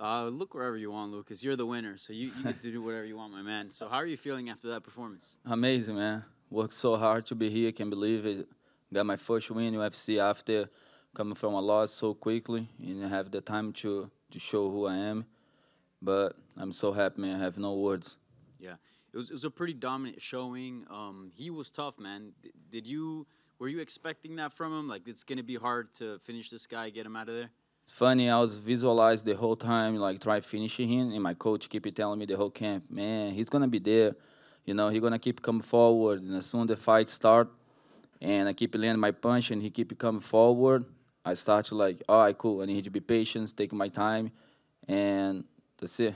Uh, look wherever you want, Lucas. You're the winner, so you, you get to do whatever you want, my man. So how are you feeling after that performance? Amazing, man. Worked so hard to be here. Can't believe it. Got my first win in UFC after coming from a loss so quickly and have the time to to show who I am. But I'm so happy, man. I have no words. Yeah, it was it was a pretty dominant showing. Um, he was tough, man. D- did you were you expecting that from him? Like it's gonna be hard to finish this guy, get him out of there. It's funny. I was visualized the whole time, like try finishing him, and my coach keep telling me the whole camp, man, he's gonna be there. You know, he's gonna keep coming forward, and as soon the fight start, and I keep landing my punch, and he keep coming forward. I start to like, all right, cool. I need to be patient, take my time, and that's it.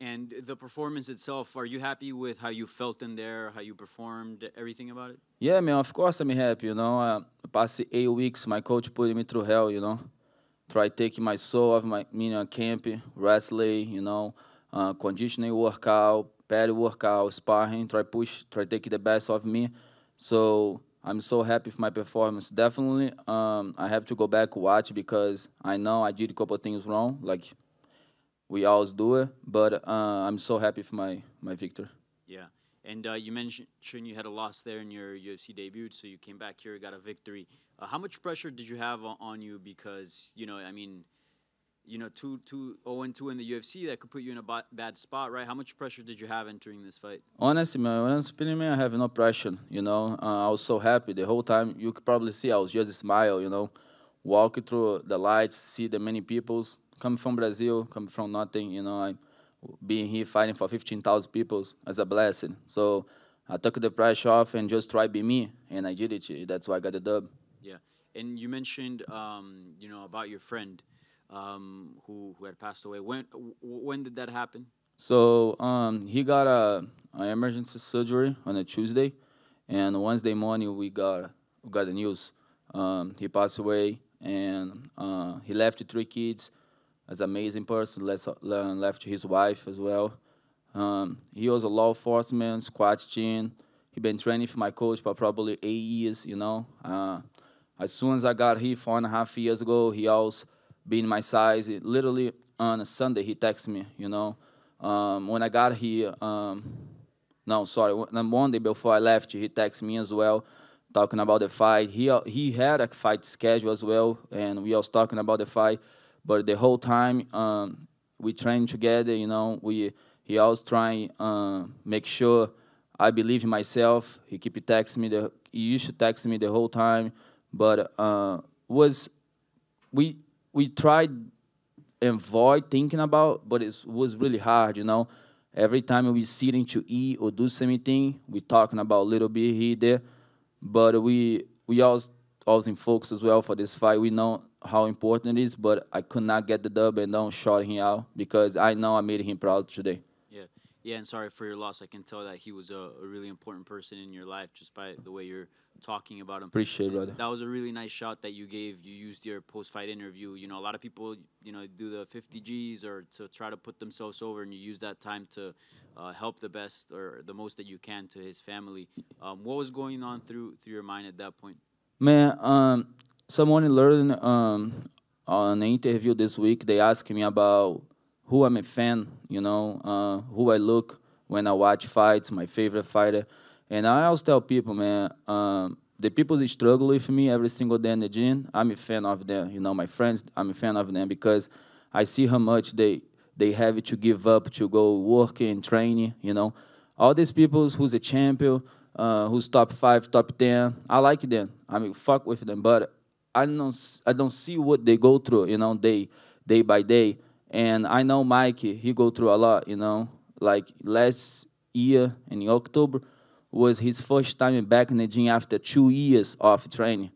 And the performance itself, are you happy with how you felt in there, how you performed, everything about it? Yeah, man, of course I'm happy, you know. Uh, past eight weeks, my coach put me through hell, you know. Try taking my soul of my know, camp, wrestling, you know, uh, conditioning workout, pad workout, sparring, try push, try take the best of me. So I'm so happy with my performance. Definitely, um, I have to go back watch because I know I did a couple things wrong, like we always do it. But uh, I'm so happy with my my victory. Yeah. And uh, you mentioned you had a loss there in your UFC debut, so you came back here, got a victory. Uh, how much pressure did you have on, on you? Because you know, I mean, you know, two two zero and two in the UFC that could put you in a bad spot, right? How much pressure did you have entering this fight? Honestly, man, honest opinion, man, I have no pressure. You know, uh, I was so happy the whole time. You could probably see I was just a smile. You know, walking through the lights, see the many peoples coming from Brazil, coming from nothing. You know, I being here fighting for 15,000 people as a blessing. So I took the pressure off and just try be me, and I did it. That's why I got the dub. Yeah, and you mentioned, um, you know, about your friend um, who who had passed away. When when did that happen? So um, he got a, a, emergency surgery on a Tuesday, and Wednesday morning we got we got the news. Um, he passed away, and uh, he left three kids as amazing person, left his wife as well. Um, he was a law enforcement squad team. He been training for my coach for probably eight years, you know. Uh, as soon as I got here four and a half years ago, he always been my size. It, literally on a Sunday, he texted me, you know. Um, when I got here, um, no, sorry, on Monday before I left, he texted me as well, talking about the fight. He he had a fight schedule as well, and we was talking about the fight. But the whole time um, we train together, you know, we he always trying uh, make sure I believe in myself. He keep texting me. The, he used to text me the whole time, but uh, was we we tried avoid thinking about, but it was really hard, you know. Every time we sitting to eat or do something, we talking about a little bit here there, but we we always always in focus as well for this fight. We know how important it is, but I could not get the dub and don't shout him out because I know I made him proud today. Yeah, yeah, and sorry for your loss. I can tell that he was a, a really important person in your life just by the way you're talking about him. Appreciate it, brother. That was a really nice shot that you gave. You used your post-fight interview. You know, a lot of people, you know, do the 50 Gs or to try to put themselves over, and you use that time to uh, help the best or the most that you can to his family. Um, what was going on through through your mind at that point? Man, um, someone learned um, on an interview this week. They asked me about who I'm a fan. You know, uh, who I look when I watch fights, my favorite fighter. And I always tell people, man, um, the people that struggle with me every single day in the gym, I'm a fan of them. You know, my friends, I'm a fan of them because I see how much they they have to give up to go working, training. You know, all these people who's a champion, uh, who's top five, top ten, I like them. I mean, fuck with them, but I don't I don't see what they go through, you know, day day by day. And I know Mikey, he go through a lot, you know. Like last year in October was his first time back in the gym after two years of training.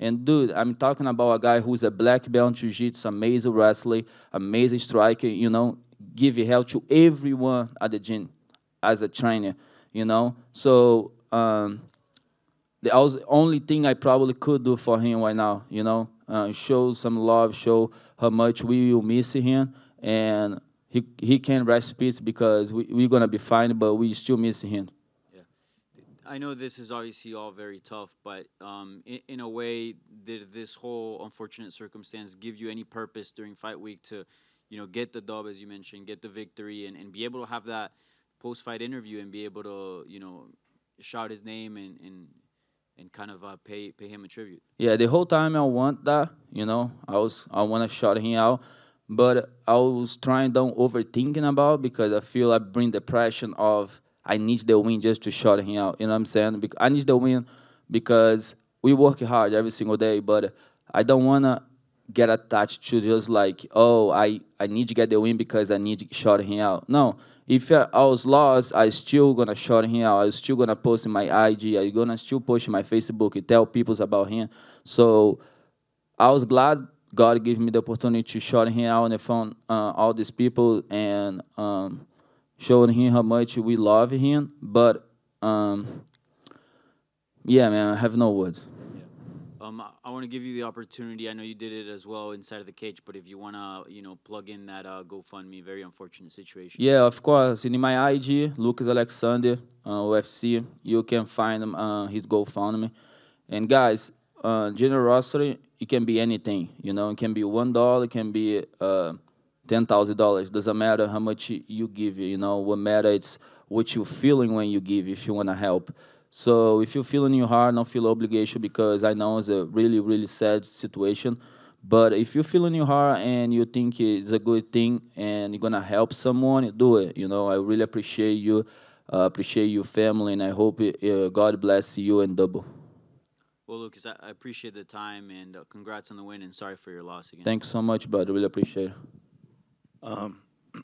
And dude, I'm talking about a guy who's a black belt in jiu-jitsu, amazing wrestler, amazing striker, you know, give help to everyone at the gym as a trainer, you know. So um, the only thing I probably could do for him right now, you know, uh, show some love, show how much we will miss him, and he he can rest peace because we, we're gonna be fine, but we still miss him. Yeah, I know this is obviously all very tough, but um, in, in a way, did this whole unfortunate circumstance give you any purpose during fight week to, you know, get the dub as you mentioned, get the victory, and, and be able to have that post fight interview and be able to you know shout his name and and and kind of uh, pay pay him a tribute. Yeah, the whole time I want that, you know, I was I want to shout him out, but I was trying don't overthinking about because I feel I bring the pressure of I need the win just to shout him out. You know what I'm saying? Because I need the win because we work hard every single day, but I don't wanna get attached to just like, oh, I, I need to get the win because I need to shout him out. No, if I was lost, I still gonna shout him out. I still gonna post in my IG. I gonna still post in my Facebook and tell people about him. So I was glad God gave me the opportunity to shout him out on the phone, uh, all these people, and um, showing him how much we love him. But um, yeah, man, I have no words. Um, I, I want to give you the opportunity. I know you did it as well inside of the cage, but if you want to, you know, plug in that uh, GoFundMe, very unfortunate situation. Yeah, of course. In my IG, Lucas Alexander, uh, UFC, you can find him, uh, his GoFundMe. And guys, uh, generosity, it can be anything. You know, it can be one dollar, it can be uh, ten thousand dollars. Doesn't matter how much you give. You know, what matters it's what you're feeling when you give. If you wanna help. So if you feel in your heart, don't feel obligation because I know it's a really, really sad situation. But if you feel in your heart and you think it's a good thing and you're gonna help someone, do it. You know, I really appreciate you, uh, appreciate your family, and I hope it, uh, God bless you and double. Well, Lucas, I, I appreciate the time and uh, congrats on the win and sorry for your loss again. Thanks so much, brother. Really appreciate it. Um,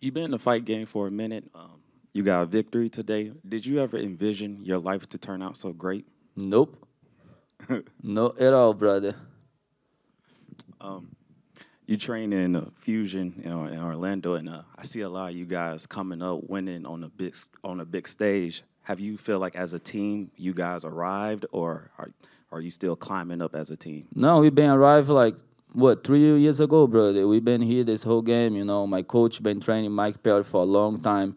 you've been in the fight game for a minute. Um, you got a victory today. Did you ever envision your life to turn out so great? Nope. no at all, brother. Um, you train in uh, Fusion you know, in Orlando, and uh, I see a lot of you guys coming up, winning on a big on a big stage. Have you feel like as a team you guys arrived, or are are you still climbing up as a team? No, we've been arrived like what three years ago, brother. We've been here this whole game. You know, my coach been training Mike Perry for a long time.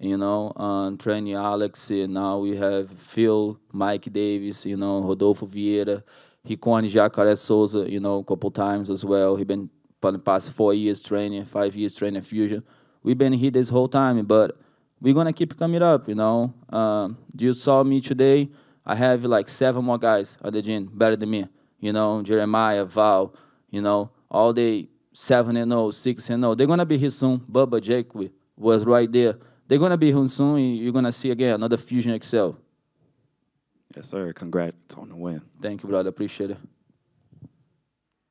You know, um, training Alex. Now we have Phil, Mike Davis. You know, Rodolfo Vieira, Riccone Jacare Souza. You know, a couple times as well. He been for the past four years training, five years training Fusion. We've been here this whole time, but we're gonna keep coming up. You know, um, you saw me today. I have like seven more guys at the gym better than me. You know, Jeremiah, Val. You know, all they seven and 0, 6 and 0. They're gonna be here soon. Bubba Jake was right there. They're gonna be here soon. And you're gonna see again another Fusion X-Cel. Yes, sir. Congrats on the win. Thank you, brother. Appreciate it.